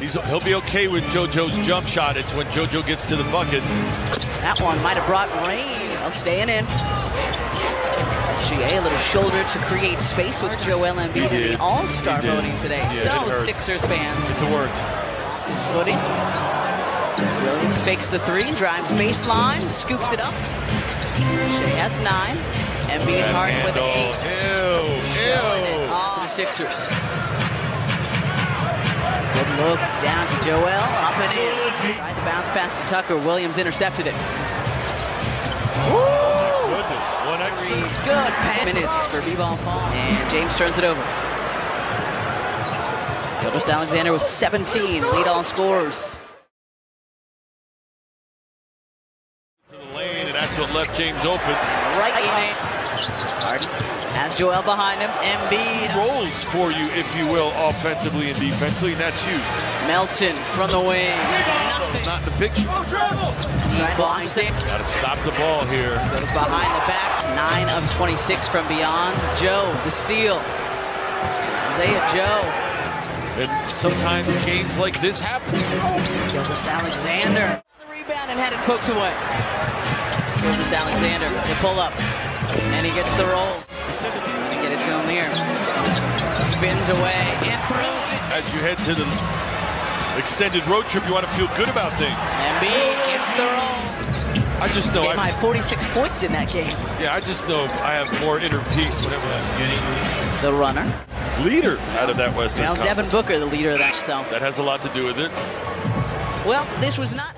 He's, he'll be okay with JoJo's jump shot. It's when JoJo gets to the bucket. That one might have brought rain. Well, staying in. SGA, a little shoulder to create space with Joel Embiid in the All-Star voting today. so Sixers fans. It's a work. Lost his footing. Williams fakes the three, drives baseline, scoops it up. Shai has nine. Embiid Harden with eight. Ew, ew. Oh, Sixers. Good look down to Joel, up and in. Tried to bounce pass to Tucker. Williams intercepted it. Goodness, one extra. Good pass. Minutes for B-ball Paul. And James turns it over. Gilgeous-Alexander with 17. Lead all scorers. Lane, what left James open. Right in. Harden has Joel behind him. Embiid. Rolls for you, if you will, offensively and defensively, and that's you. Melton from the wing. Not in the picture. Blinds him. Got to stop the ball here. Goes behind the back. 9 of 26 from beyond. Joe, the steal. Isaiah Joe. And sometimes games like this happen. Gilgeous-Alexander. The rebound and had it poked away. Gilgeous-Alexander, the pull up. And he gets the roll. Get it to him here. Spins away and throws it. As you head to the extended road trip, you want to feel good about things. Embiid gets the roll. I just know I, high 46 points in that game. yeah, I just know I have more inner peace whenever that The runner. leader out of that Western Well, Conference. Devin Booker, the leader of that. So, That has a lot to do with it. well, this was not.